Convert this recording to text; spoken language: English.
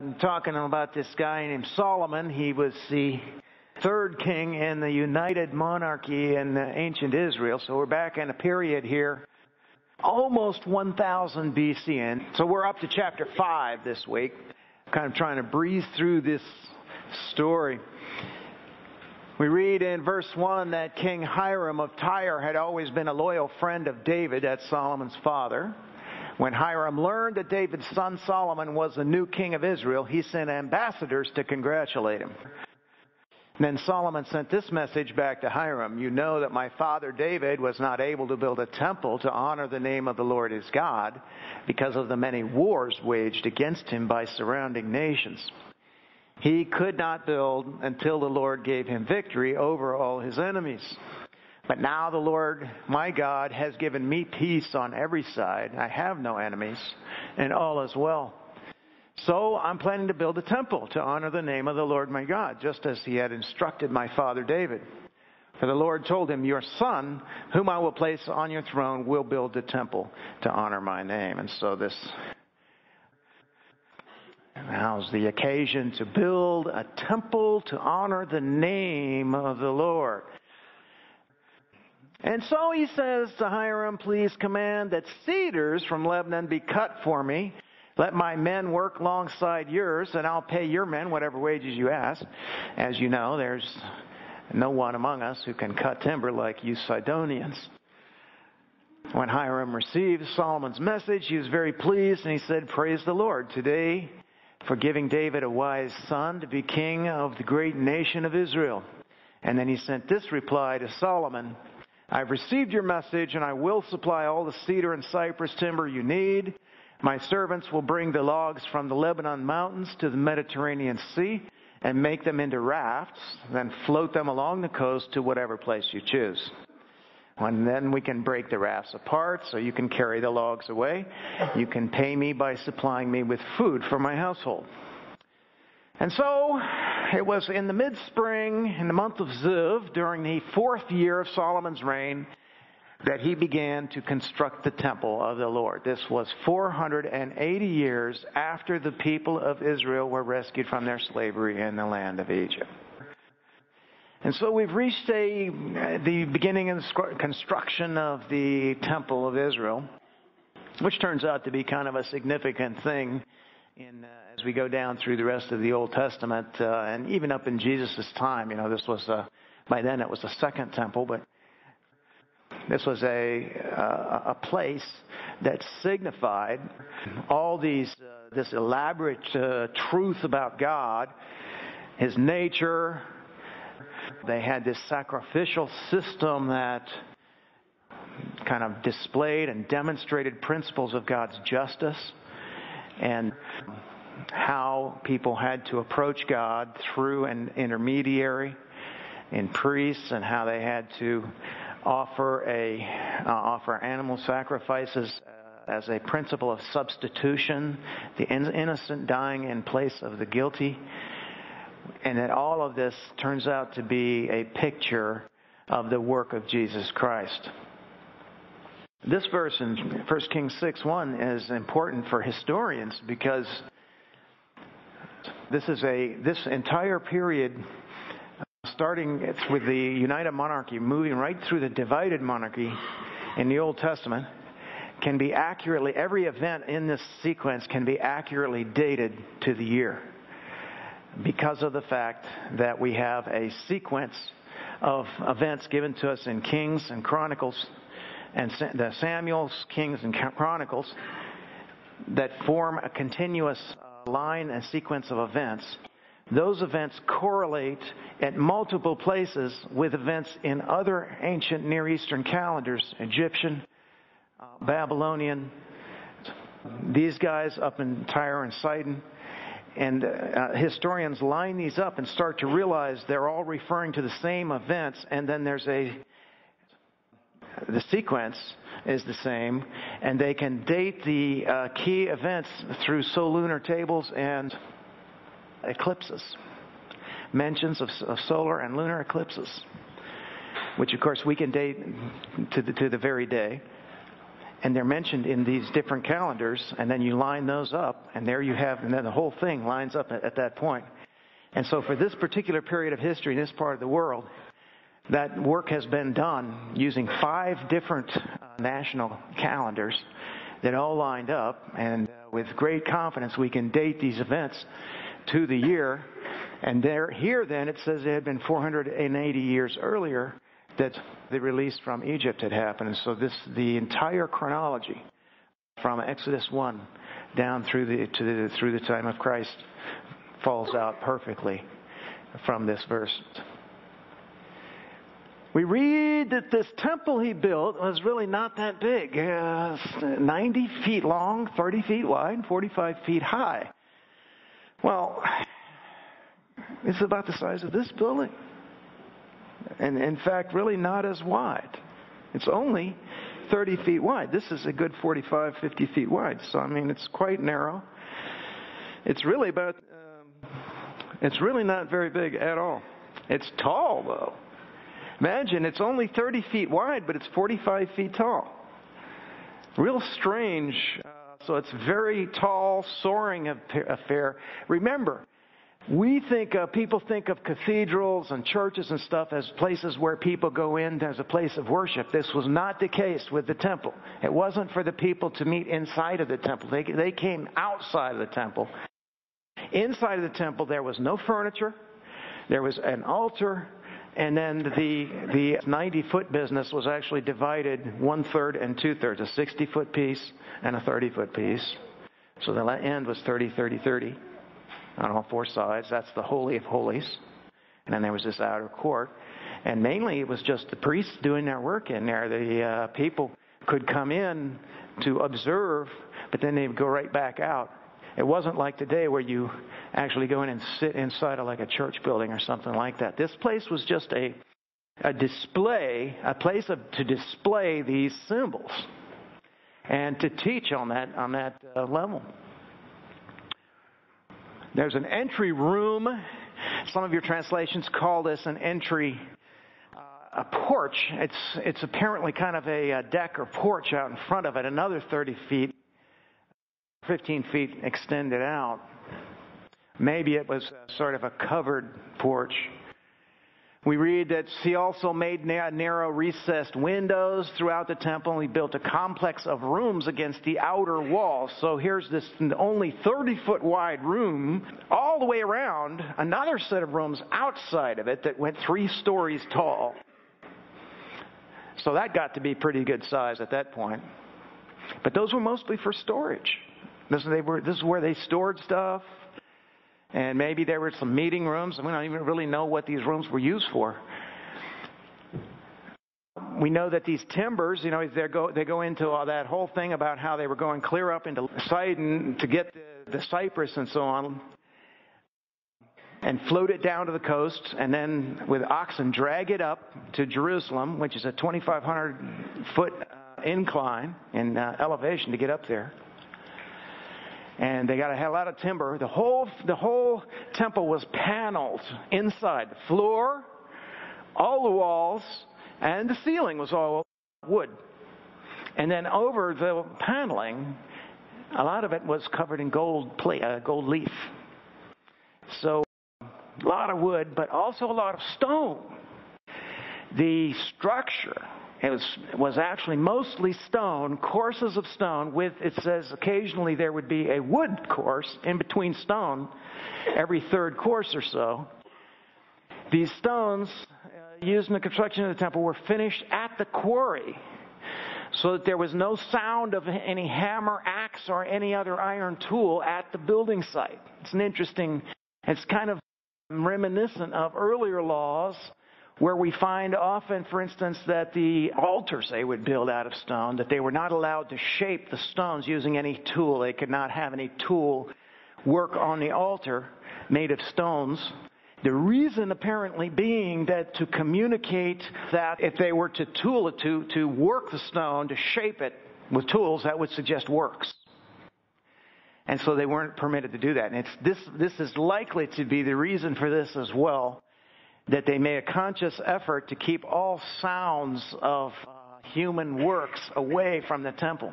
I'm talking about this guy named Solomon. He was the third king in the united monarchy in ancient Israel. So we're back in a period here, almost 1000 BC. And so we're up to chapter 5 this week. Kind of trying to breeze through this story. We read in verse 1 that King Hiram of Tyre had always been a loyal friend of David, that's Solomon's father. When Hiram learned that David's son Solomon was the new king of Israel, he sent ambassadors to congratulate him. then Solomon sent this message back to Hiram You know that my father David was not able to build a temple to honor the name of the Lord his God because of the many wars waged against him by surrounding nations. He could not build until the Lord gave him victory over all his enemies. But now the Lord my God has given me peace on every side. I have no enemies, and all is well. So I'm planning to build a temple to honor the name of the Lord my God, just as he had instructed my father David. For the Lord told him, Your son, whom I will place on your throne, will build a temple to honor my name. And so this now's the occasion to build a temple to honor the name of the Lord. And so he says to Hiram, please command that cedars from Lebanon be cut for me. Let my men work alongside yours, and I'll pay your men whatever wages you ask. As you know, there's no one among us who can cut timber like you Sidonians. When Hiram received Solomon's message, he was very pleased, and he said, Praise the Lord today for giving David a wise son to be king of the great nation of Israel. And then he sent this reply to Solomon. I've received your message and I will supply all the cedar and cypress timber you need. My servants will bring the logs from the Lebanon mountains to the Mediterranean Sea and make them into rafts, then float them along the coast to whatever place you choose. And then we can break the rafts apart so you can carry the logs away. You can pay me by supplying me with food for my household. And so it was in the mid spring, in the month of Ziv, during the fourth year of Solomon's reign, that he began to construct the temple of the Lord. This was 480 years after the people of Israel were rescued from their slavery in the land of Egypt. And so we've reached a, the beginning of the construction of the temple of Israel, which turns out to be kind of a significant thing in, uh, as we go down through the rest of the Old Testament, uh, and even up in Jesus' time, you know, this was a, by then it was the second temple, but this was a uh, a place that signified all these uh, this elaborate uh, truth about God, His nature. They had this sacrificial system that kind of displayed and demonstrated principles of God's justice and how people had to approach God through an intermediary in priests and how they had to offer a uh, offer animal sacrifices uh, as a principle of substitution, the innocent dying in place of the guilty, and that all of this turns out to be a picture of the work of Jesus Christ. This verse in 1 Kings 6 1 is important for historians because this is a this entire period uh, starting with the united monarchy moving right through the divided monarchy in the Old Testament can be accurately every event in this sequence can be accurately dated to the year because of the fact that we have a sequence of events given to us in Kings and Chronicles and the Samuel's, Kings, and Chronicles that form a continuous uh, line and sequence of events. Those events correlate at multiple places with events in other ancient Near Eastern calendars, Egyptian, uh, Babylonian, these guys up in Tyre and Sidon. And uh, historians line these up and start to realize they're all referring to the same events, and then there's a the sequence is the same, and they can date the uh, key events through solunar tables and eclipses, mentions of, of, solar and lunar eclipses, which of course we can date to the, to the very day. and they're mentioned in these different calendars, and then you line those up, and there you have, and then the whole thing lines up at, at that point. And so for this particular period of history in this part of the world, that work has been done using five different uh, national calendars that all lined up, and uh, with great confidence we can date these events to the year. And there, here then, it says it had been 480 years earlier that the release from Egypt had happened. And so this, the entire chronology from Exodus 1 down through the, to the, through the time of Christ falls out perfectly from this verse. We read that this temple he built was really not that big. Uh, 90 feet long, 30 feet wide, 45 feet high. Well, it's about the size of this building and in fact, really not as wide. It's only 30 feet wide. This is a good 45, 50 feet wide. So, I mean, it's quite narrow. It's really about, um, it's really not very big at all. It's tall, though. Imagine it's only 30 feet wide, but it's 45 feet tall. Real strange. Uh, so it's very tall, soaring affair. Remember, we think people think of cathedrals and churches and stuff as places where people go in as a place of worship. This was not the case with the temple. It wasn't for the people to meet inside of the temple. They, they came outside of the temple. Inside of the temple, there was no furniture. There was an altar, and then the the 90 foot business was actually divided one third and two thirds, a 60 foot piece and a 30 foot piece. So the end was 30, 30, 30 on all four sides. That's the Holy of Holies. And then there was this outer court. And mainly it was just the priests doing their work in there. The uh, people could come in to observe, but then they'd go right back out. It wasn't like today where you actually go in and sit inside of like a church building or something like that. This place was just a, a display, a place of, to display these symbols and to teach on that, on that uh, level. There's an entry room. Some of your translations call this an entry uh, a porch. It's it's apparently kind of a, a, deck or porch out in front of it, another 30 feet, 15 feet extended out. Maybe it was sort of a covered porch. We read that he also made narrow recessed windows throughout the temple he built a complex of rooms against the outer wall. So here's this only 30 foot wide room all the way around, another set of rooms outside of it that went three stories tall. So that got to be pretty good size at that point. But those were mostly for storage. This, were, this is where they stored stuff. And maybe there were some meeting rooms. We don't even really know what these rooms were used for. We know that these timbers, you know, they go, they go into all that whole thing about how they were going clear up into Sidon to get the, the cypress and so on, and float it down to the coast, and then with oxen drag it up to Jerusalem, which is a 2,500 foot uh, incline in uh, elevation to get up there and they got a hell lot of timber. The whole the whole temple was paneled inside, the floor, all the walls, and the ceiling was all wood. And then over the paneling, a lot of it was covered in gold uh, gold leaf. So a lot of wood, but also a lot of stone. The structure it was, was actually mostly stone, courses of stone with, it says occasionally there would be a wood course in between stone every third course or so. These stones uh, used in the construction of the temple were finished at the quarry so that there was no sound of any hammer, axe, or any other iron tool at the building site. It's an interesting, it's kind of reminiscent of earlier laws where we find often, for instance, that the altars they would build out of stone, that they were not allowed to shape the stones using any tool. They could not have any tool work on the altar made of stones. The reason apparently being that to communicate that if they were to tool it, to, to work the stone, to shape it with tools, that would suggest works. And so they weren't permitted to do that. And it's, this, this is likely to be the reason for this as well that they made a conscious effort to keep all sounds of uh, human works away from the temple.